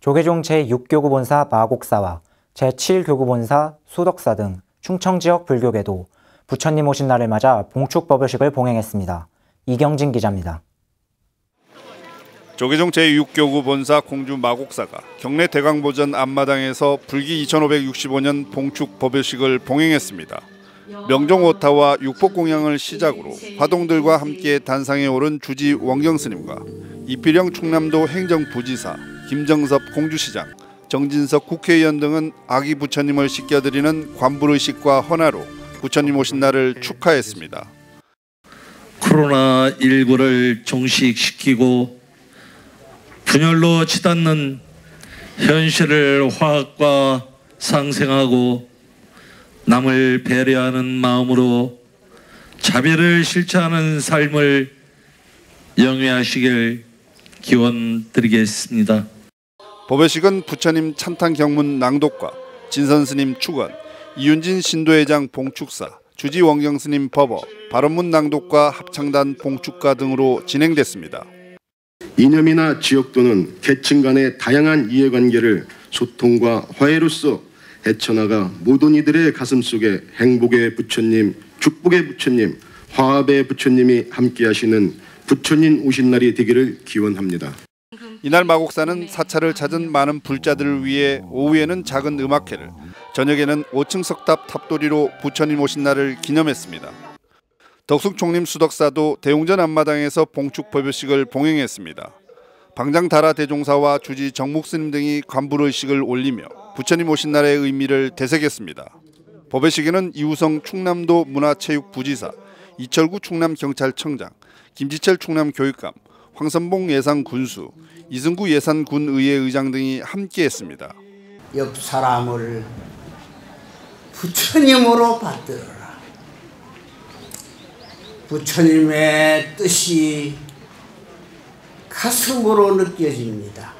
조계종 제6교구 본사 마곡사와 제7교구 본사 수덕사 등 충청 지역 불교계도 부처님 오신 날을 맞아 봉축 법요식을 봉행했습니다. 이경진 기자입니다. 조계종 제6교구 본사 공주 마곡사가 경내 대광보전 앞마당에서 불기 2565년 봉축 법요식을 봉행했습니다. 명종 오타와 육복 공양을 시작으로 화동들과 함께 단상에 오른 주지 원경 스님과 이필영 충남도 행정부지사, 김정섭 공주시장, 정진석 국회의원 등은 아기 부처님을 씻겨드리는 관불의식과 헌화로 부처님 오신 날을 축하했습니다. 코로나19를 종식시키고 분열로 치닫는 현실을 화학과 상생하고 남을 배려하는 마음으로 자비를 실천하는 삶을 영위하시길 기원 드리겠습니다. 법회식은 부처님 찬탄 경문 낭독과 진선 스님 축원, 이윤진 신도회장 봉축사, 주지 원경 스님 법어, 발언문 낭독과 합창단 봉축가 등으로 진행됐습니다. 이념이나 지역 또는 계층 간의 다양한 이해관계를 소통과 화해로서 헤쳐나가 모든 이들의 가슴 속에 행복의 부처님, 축복의 부처님, 화합의 부처님이 함께하시는 부처님 오신 날이 되기를 기원합니다. 이날 마곡사는 사찰을 찾은 많은 불자들을 위해 오후에는 작은 음악회를, 저녁에는 5층 석탑 탑돌이로 부처님 오신 날을 기념했습니다. 덕숙 총림 수덕사도 대웅전 앞마당에서 봉축 법요식을 봉행했습니다. 방장 다라 대종사와 주지 정목 스님 등이 관불의식을 올리며 부처님 오신 날의 의미를 되새겼습니다. 법회식에는 이우성 충남도 문화체육부지사, 이철구 충남경찰청장, 김지철 충남교육감, 황선봉 예산 군수, 이승구 예산 군의회 의장 등이 함께했습니다. 옆 사람을 부처님으로 받들어라. 부처님의 뜻이 가슴으로 느껴집니다.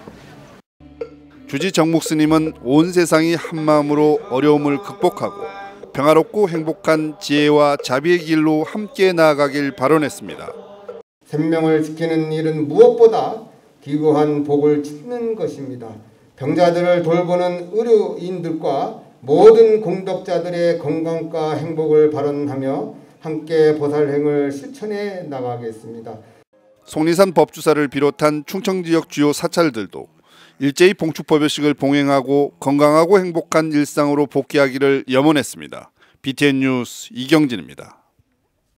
주지 정목 스님은 온 세상이 한 마음으로 어려움을 극복하고 평화롭고 행복한 지혜와 자비의 길로 함께 나아가길 발언했습니다. 생명을 지키는 일은 무엇보다 기구한 복을 짓는 것입니다. 병자들을 돌보는 의료인들과 모든 공덕자들의 건강과 행복을 발언하며 함께 보살행을 실천해 나가겠습니다. 송리산 법주사를 비롯한 충청 지역 주요 사찰들도 일제히 봉축법요식을 봉행하고 건강하고 행복한 일상으로 복귀하기를 염원했습니다. BTN 뉴스 이경진입니다.